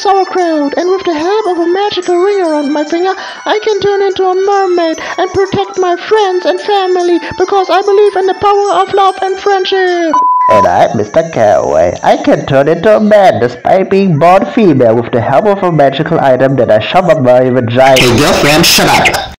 sauerkraut, and with the help of a magical ring around my finger, I can turn into a mermaid and protect my friends and family because I believe in the power of love and friendship. And I, Mr. Caraway, I can turn into a man despite being born female with the help of a magical item that I shove up my vagina. Hey girlfriend, shut up!